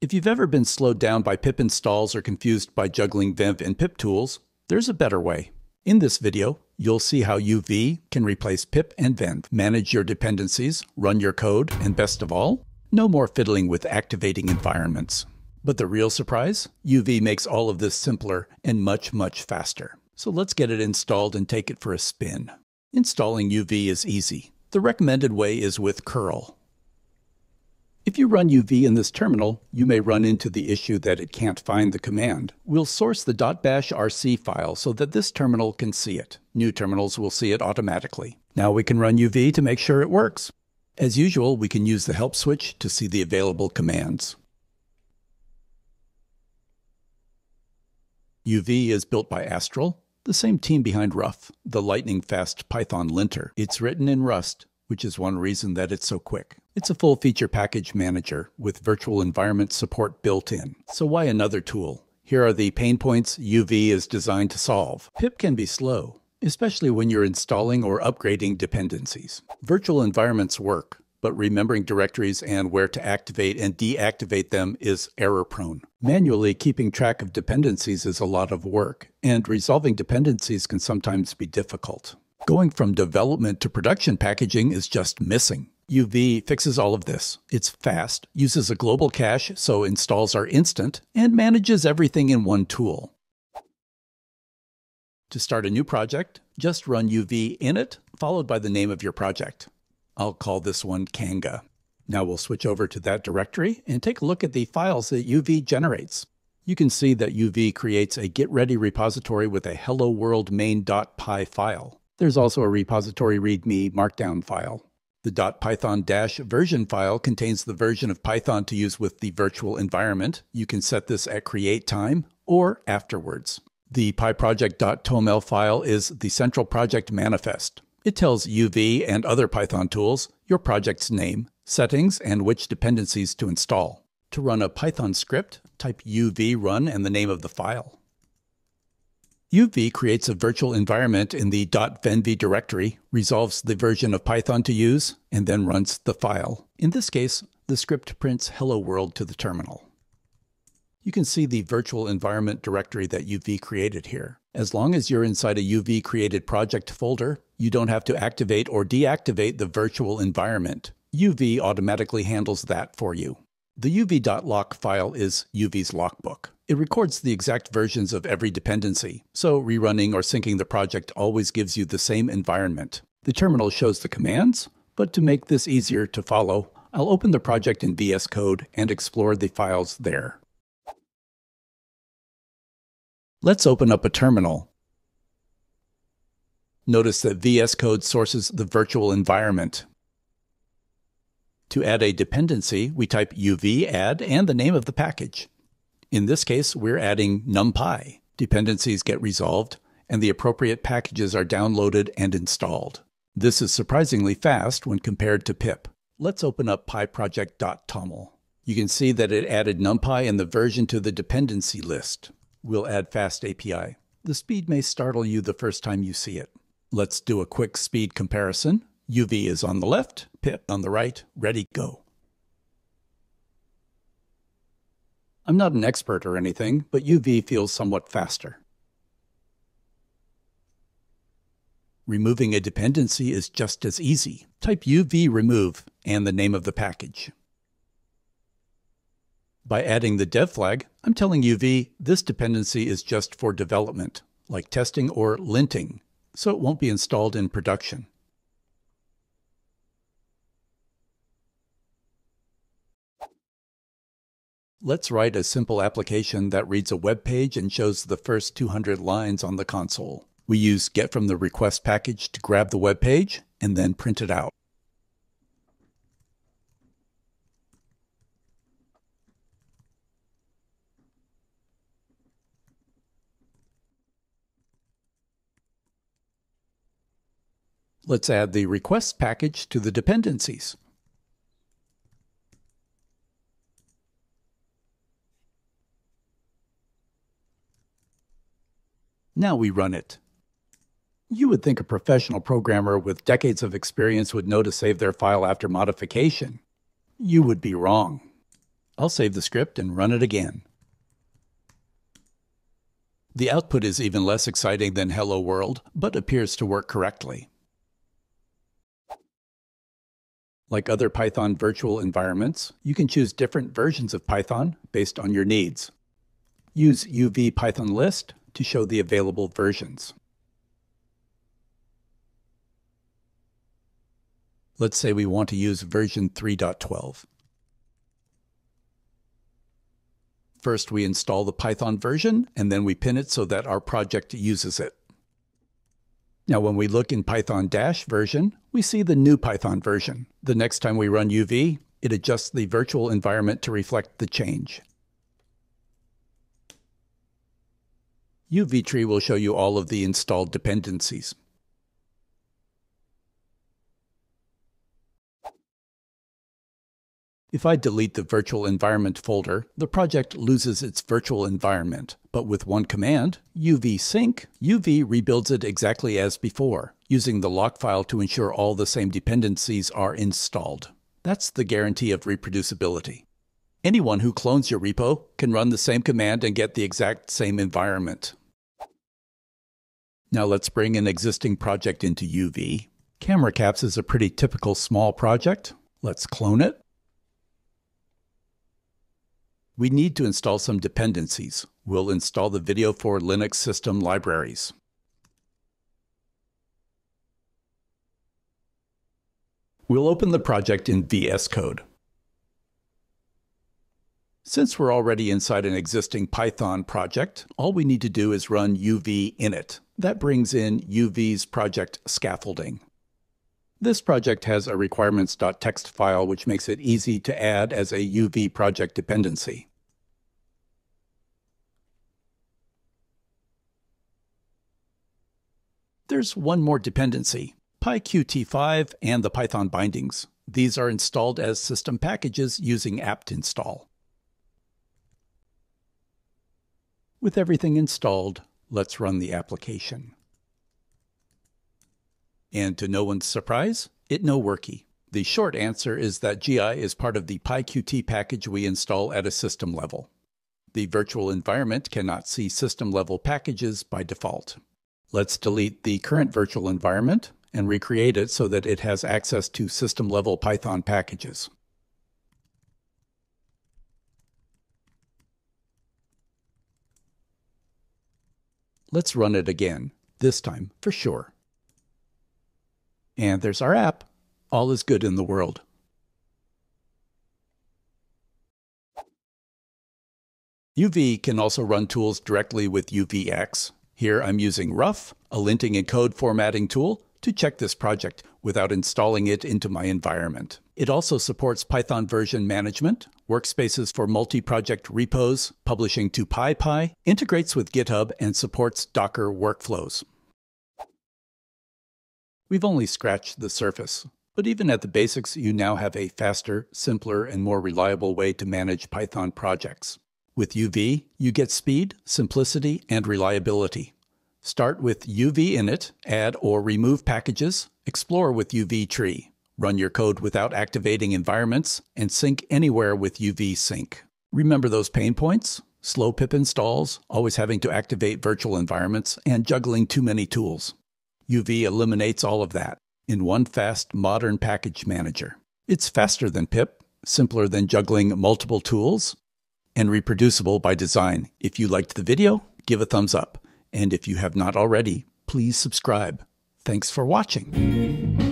If you've ever been slowed down by pip installs or confused by juggling venv and pip tools, there's a better way. In this video, you'll see how UV can replace pip and venv, manage your dependencies, run your code, and best of all, no more fiddling with activating environments. But the real surprise? UV makes all of this simpler and much, much faster. So let's get it installed and take it for a spin. Installing UV is easy. The recommended way is with curl. If you run UV in this terminal, you may run into the issue that it can't find the command. We'll source the .bashrc file so that this terminal can see it. New terminals will see it automatically. Now we can run UV to make sure it works. As usual, we can use the help switch to see the available commands. UV is built by Astral, the same team behind Ruff, the lightning fast Python linter. It's written in Rust, which is one reason that it's so quick. It's a full feature package manager with virtual environment support built in. So why another tool? Here are the pain points UV is designed to solve. pip can be slow, especially when you're installing or upgrading dependencies. Virtual environments work, but remembering directories and where to activate and deactivate them is error prone. Manually keeping track of dependencies is a lot of work, and resolving dependencies can sometimes be difficult. Going from development to production packaging is just missing. UV fixes all of this. It's fast, uses a global cache so installs are instant, and manages everything in one tool. To start a new project, just run UV init, followed by the name of your project. I'll call this one Kanga. Now we'll switch over to that directory and take a look at the files that UV generates. You can see that UV creates a get ready repository with a hello world main.py file. There's also a repository readme markdown file. The .python version file contains the version of Python to use with the virtual environment. You can set this at create time or afterwards. The pyproject.toml file is the central project manifest. It tells UV and other Python tools your project's name, settings, and which dependencies to install. To run a Python script, type uv run and the name of the file. UV creates a virtual environment in the .venv directory, resolves the version of Python to use, and then runs the file. In this case, the script prints hello world to the terminal. You can see the virtual environment directory that UV created here. As long as you're inside a UV created project folder, you don't have to activate or deactivate the virtual environment. UV automatically handles that for you. The uv.lock file is UV's lockbook. It records the exact versions of every dependency, so rerunning or syncing the project always gives you the same environment. The terminal shows the commands, but to make this easier to follow, I'll open the project in VS Code and explore the files there. Let's open up a terminal. Notice that VS Code sources the virtual environment. To add a dependency, we type uv add and the name of the package. In this case, we're adding numpy. Dependencies get resolved, and the appropriate packages are downloaded and installed. This is surprisingly fast when compared to pip. Let's open up pyproject.toml. You can see that it added numpy and the version to the dependency list. We'll add FastAPI. The speed may startle you the first time you see it. Let's do a quick speed comparison. UV is on the left, pip on the right, ready, go. I'm not an expert or anything, but UV feels somewhat faster. Removing a dependency is just as easy. Type UV remove and the name of the package. By adding the dev flag, I'm telling UV this dependency is just for development, like testing or linting, so it won't be installed in production. Let's write a simple application that reads a web page and shows the first 200 lines on the console. We use get from the request package to grab the web page and then print it out. Let's add the request package to the dependencies. Now we run it. You would think a professional programmer with decades of experience would know to save their file after modification. You would be wrong. I'll save the script and run it again. The output is even less exciting than Hello World, but appears to work correctly. Like other Python virtual environments, you can choose different versions of Python based on your needs. Use UV Python list to show the available versions. Let's say we want to use version 3.12. First, we install the Python version, and then we pin it so that our project uses it. Now, when we look in Python dash version, we see the new Python version. The next time we run UV, it adjusts the virtual environment to reflect the change. UV-Tree will show you all of the installed dependencies. If I delete the virtual environment folder, the project loses its virtual environment. But with one command, uv sync, UV rebuilds it exactly as before, using the lock file to ensure all the same dependencies are installed. That's the guarantee of reproducibility. Anyone who clones your repo can run the same command and get the exact same environment. Now let's bring an existing project into UV. Camera Caps is a pretty typical small project. Let's clone it. We need to install some dependencies. We'll install the Video for Linux system libraries. We'll open the project in VS Code. Since we're already inside an existing Python project, all we need to do is run uv init. That brings in UV's project scaffolding. This project has a requirements.txt file which makes it easy to add as a UV project dependency. There's one more dependency, PyQt5 and the Python bindings. These are installed as system packages using apt install. With everything installed, let's run the application. And to no one's surprise, it no worky. The short answer is that GI is part of the PyQt package we install at a system level. The virtual environment cannot see system level packages by default. Let's delete the current virtual environment and recreate it so that it has access to system-level Python packages. Let's run it again, this time for sure. And there's our app. All is good in the world. UV can also run tools directly with UVX, here I'm using Ruff, a linting and code formatting tool, to check this project without installing it into my environment. It also supports Python version management, workspaces for multi-project repos, publishing to PyPI, integrates with GitHub, and supports Docker workflows. We've only scratched the surface, but even at the basics, you now have a faster, simpler, and more reliable way to manage Python projects. With UV, you get speed, simplicity, and reliability. Start with UV init, add or remove packages, explore with UV tree, run your code without activating environments, and sync anywhere with UV sync. Remember those pain points? Slow pip installs, always having to activate virtual environments, and juggling too many tools. UV eliminates all of that in one fast, modern package manager. It's faster than pip, simpler than juggling multiple tools, and reproducible by design. If you liked the video, give a thumbs up. And if you have not already, please subscribe. Thanks for watching.